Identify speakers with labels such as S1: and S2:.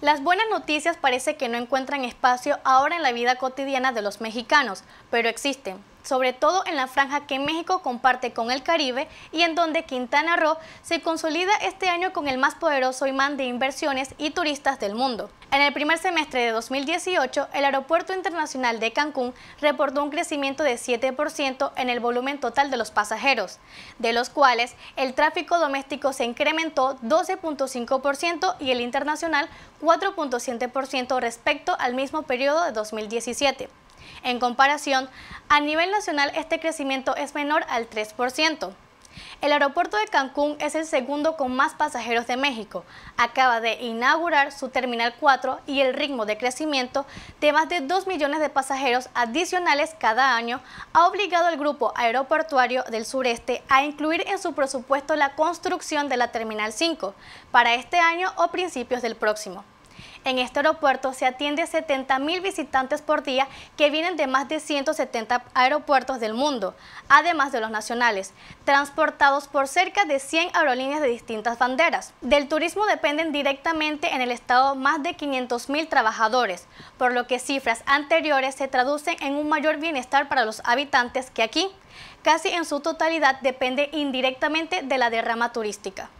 S1: Las buenas noticias parece que no encuentran espacio ahora en la vida cotidiana de los mexicanos, pero existen sobre todo en la franja que México comparte con el Caribe y en donde Quintana Roo se consolida este año con el más poderoso imán de inversiones y turistas del mundo. En el primer semestre de 2018, el Aeropuerto Internacional de Cancún reportó un crecimiento de 7% en el volumen total de los pasajeros, de los cuales el tráfico doméstico se incrementó 12.5% y el internacional 4.7% respecto al mismo periodo de 2017. En comparación, a nivel nacional este crecimiento es menor al 3%. El aeropuerto de Cancún es el segundo con más pasajeros de México. Acaba de inaugurar su Terminal 4 y el ritmo de crecimiento de más de 2 millones de pasajeros adicionales cada año ha obligado al Grupo Aeroportuario del Sureste a incluir en su presupuesto la construcción de la Terminal 5 para este año o principios del próximo. En este aeropuerto se atiende a 70.000 visitantes por día que vienen de más de 170 aeropuertos del mundo, además de los nacionales, transportados por cerca de 100 aerolíneas de distintas banderas. Del turismo dependen directamente en el estado más de 500.000 trabajadores, por lo que cifras anteriores se traducen en un mayor bienestar para los habitantes que aquí, casi en su totalidad depende indirectamente de la derrama turística.